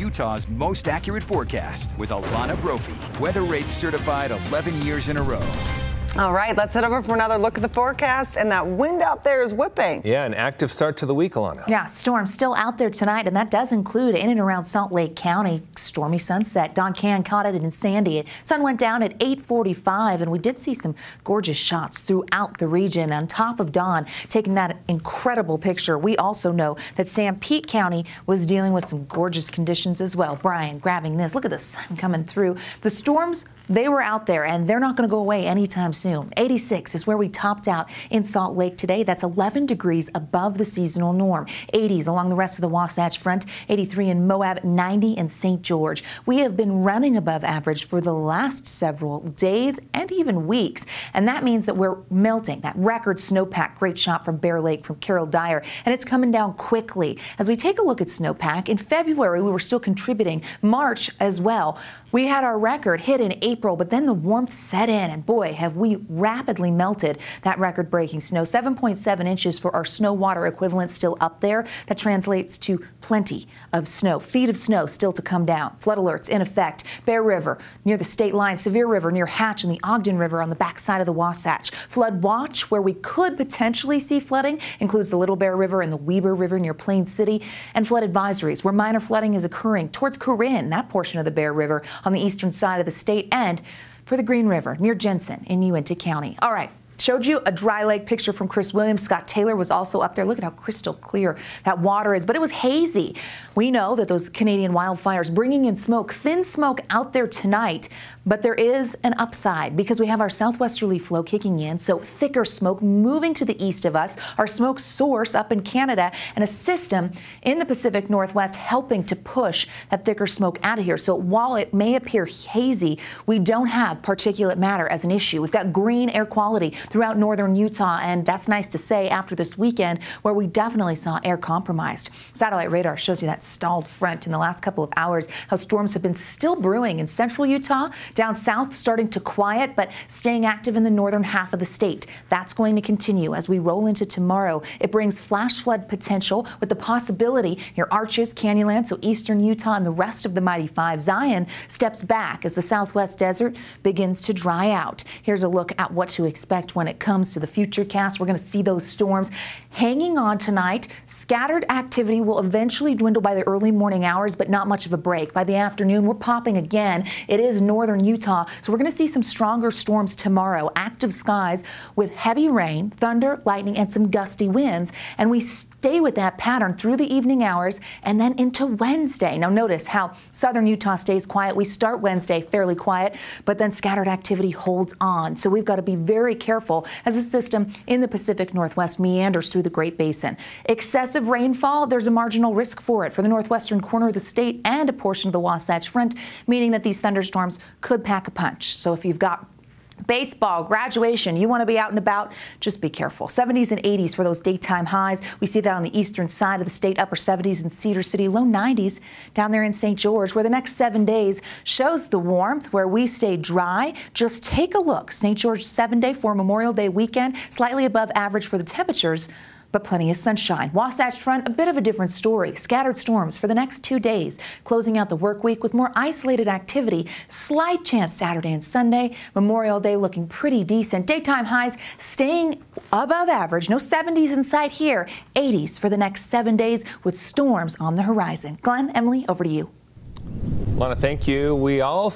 Utah's most accurate forecast with Alana Brophy. WeatheRate certified 11 years in a row. All right, let's head over for another look at the forecast. And that wind out there is whipping. Yeah, an active start to the week, Alana. Yeah, storm still out there tonight, and that does include in and around Salt Lake County. Stormy sunset. Don Can caught it in Sandy. Sun went down at 8:45, and we did see some gorgeous shots throughout the region. On top of Don, taking that incredible picture, we also know that Sanpete County was dealing with some gorgeous conditions as well. Brian, grabbing this. Look at the sun coming through. The storms they were out there and they're not going to go away anytime soon. 86 is where we topped out in Salt Lake today. That's 11 degrees above the seasonal norm. 80s along the rest of the Wasatch Front, 83 in Moab, 90 in St. George. We have been running above average for the last several days and even weeks. And that means that we're melting. That record snowpack, great shot from Bear Lake from Carol Dyer. And it's coming down quickly. As we take a look at snowpack, in February we were still contributing, March as well. We had our record hit in April, but then the warmth set in, and boy, have we rapidly melted that record breaking snow. 7.7 inches for our snow water equivalent still up there. That translates to plenty of snow. Feet of snow still to come down. Flood alerts in effect. Bear River near the state line, Sevier River near Hatch, and the Ogden River on the backside of the Wasatch. Flood watch, where we could potentially see flooding, includes the Little Bear River and the Weber River near Plain City, and flood advisories, where minor flooding is occurring towards Corinne, that portion of the Bear River on the eastern side of the state, and for the Green River near Jensen in Uintah County. All right. Showed you a dry lake picture from Chris Williams. Scott Taylor was also up there. Look at how crystal clear that water is, but it was hazy. We know that those Canadian wildfires bringing in smoke, thin smoke out there tonight, but there is an upside because we have our southwesterly flow kicking in, so thicker smoke moving to the east of us, our smoke source up in Canada, and a system in the Pacific Northwest helping to push that thicker smoke out of here. So while it may appear hazy, we don't have particulate matter as an issue. We've got green air quality throughout northern Utah, and that's nice to say after this weekend where we definitely saw air compromised. Satellite radar shows you that stalled front in the last couple of hours, how storms have been still brewing in central Utah, down south starting to quiet, but staying active in the northern half of the state. That's going to continue as we roll into tomorrow. It brings flash flood potential with the possibility near Arches, Canyonland, so eastern Utah and the rest of the Mighty Five. Zion steps back as the southwest desert begins to dry out. Here's a look at what to expect when it comes to the future cast. We're going to see those storms hanging on tonight. Scattered activity will eventually dwindle by the early morning hours, but not much of a break. By the afternoon, we're popping again. It is northern Utah, so we're going to see some stronger storms tomorrow. Active skies with heavy rain, thunder, lightning, and some gusty winds. And we stay with that pattern through the evening hours and then into Wednesday. Now, notice how southern Utah stays quiet. We start Wednesday fairly quiet, but then scattered activity holds on. So we've got to be very careful as the system in the Pacific Northwest meanders through the Great Basin. Excessive rainfall, there's a marginal risk for it for the northwestern corner of the state and a portion of the Wasatch Front, meaning that these thunderstorms could pack a punch. So if you've got Baseball, graduation, you want to be out and about, just be careful. 70s and 80s for those daytime highs. We see that on the eastern side of the state, upper 70s in Cedar City, low 90s down there in St. George, where the next seven days shows the warmth, where we stay dry. Just take a look. St. George seven day for Memorial Day weekend, slightly above average for the temperatures but plenty of sunshine. Wasatch Front, a bit of a different story. Scattered storms for the next two days, closing out the work week with more isolated activity. Slight chance Saturday and Sunday. Memorial Day looking pretty decent. Daytime highs staying above average. No 70s in sight here. 80s for the next seven days with storms on the horizon. Glenn, Emily, over to you. Lana, thank you. We all